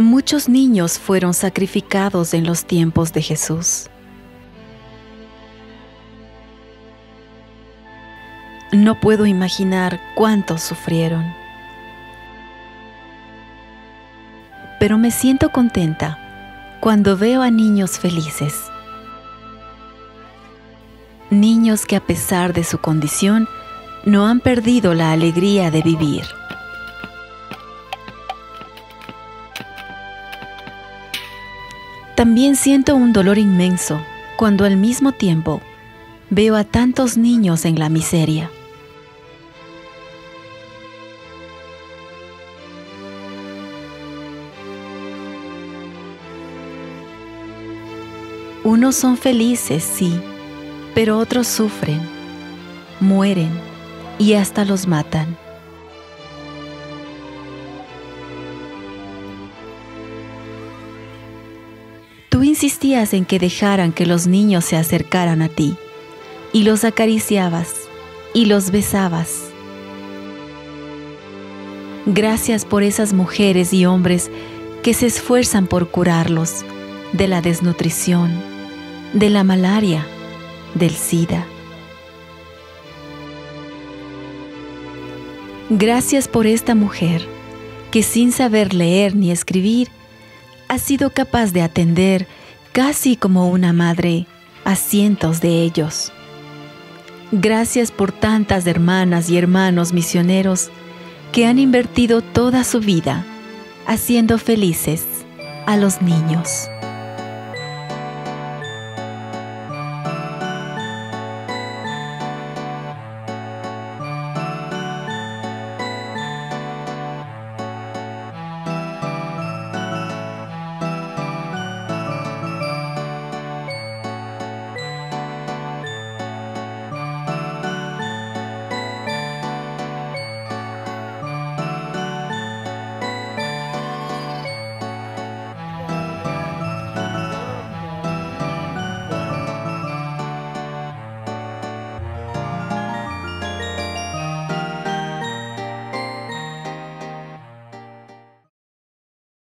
Muchos niños fueron sacrificados en los tiempos de Jesús. No puedo imaginar cuántos sufrieron. Pero me siento contenta cuando veo a niños felices. Niños que a pesar de su condición no han perdido la alegría de vivir. También siento un dolor inmenso cuando al mismo tiempo veo a tantos niños en la miseria. Unos son felices, sí, pero otros sufren, mueren y hasta los matan. Insistías en que dejaran que los niños se acercaran a ti, y los acariciabas, y los besabas. Gracias por esas mujeres y hombres que se esfuerzan por curarlos de la desnutrición, de la malaria, del SIDA. Gracias por esta mujer que sin saber leer ni escribir, ha sido capaz de atender casi como una madre a cientos de ellos. Gracias por tantas hermanas y hermanos misioneros que han invertido toda su vida haciendo felices a los niños.